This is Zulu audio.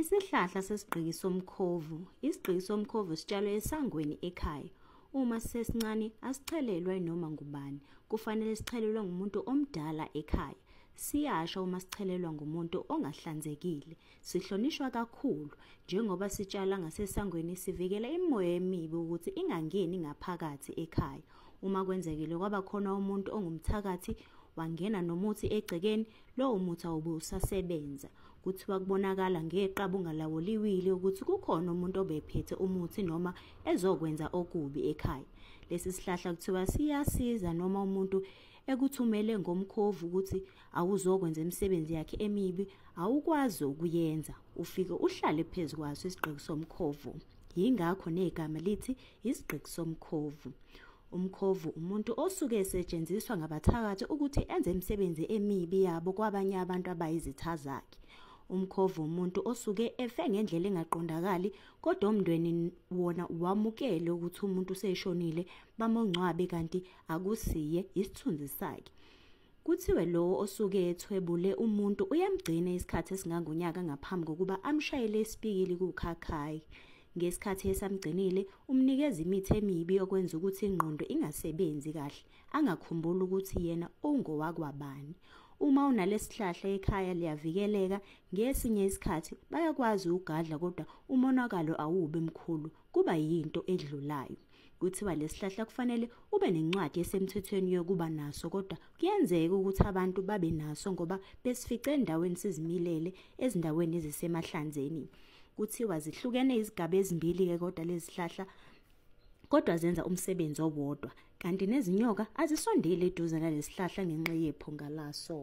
Isihlahla sesigqiki somkhovu. Isigqiki somkhovu sitshalwe esangweni ekhaya. Uma sisesincane asichelelwa noma ngubani. Kufanele sichelelwe ngumuntu omdala ekhaya. Siyasha uma sichelelwa ngumuntu ongahlanzekile. Sihlonishwa kakhulu njengoba sitshala ngasesangweni sivikela imimoya emibi ukuthi ingangeni ngaphakathi ekhaya. Uma kwenzekile kwaba khona umuntu ongumthakathi wangena nomuthi egcekeni, lowo muthi awube usasebenza. Kuthiwa kubonakala ngeqaba ungalawuliwile ukuthi kukhona umuntu obephethe umuthi noma ezokwenza okubi ekhaya. Lesi sihlahla kuthiwa siyasiza noma umuntu ekuthumele ngomkhovu ukuthi awuzokwenza imisebenzi yakhe emibi, awukwazi ukuyenza. Ufike uhlale phezu kwaso isigqiki somkhovu. Yingakho negama lithi isigqiki somkhovu. Umkhovu umuntu osuke esetshenziswa ngabathakathi ukuthi enze imisebenzi emibi yabo kwabanye abantu abayizitha zakhe. Umkhovu umuntu osuke efe ngendlela engaqondakali kodwa umndweni wona wamukele ukuthi umuntu useshonile bamongcwabe kanti akusiye isithunzi sakhe. Kuthiwe lowo osuke ethwebule umuntu uyamgcina isikhathi esingangonyaka ngaphambi kokuba amshayele isipikili kukhakhayi. Ngesikhathi esamgcinile umnikeza imithi emibi yokwenza ukuthi ingqondo ingasebenzi kahle, angakhumbuli ukuthi yena ungowakwabani. Uma unalesi sihlahla ekhaya liyavikeleka, ngesinye isikhathi bayakwazi ugadla kodwa umonakalo awubi mkhulu, kuba yinto edlulayo. Kuthiwa lesihlahla kufanele ube nencwadi esemthethweni yokuba naso kodwa kuyenzeka ukuthi abantu babe naso ngoba besifice endaweni sizimilele ezindaweni ezisemahlanzeni. Kuthiwa zihlukene izigaba ezimbili-ke kodwa lezi zihlahla kodwa zenza umsebenzi owodwa kanti nezinyoka azisondeli eduze nalesihlahla ngenxa yephunga laso.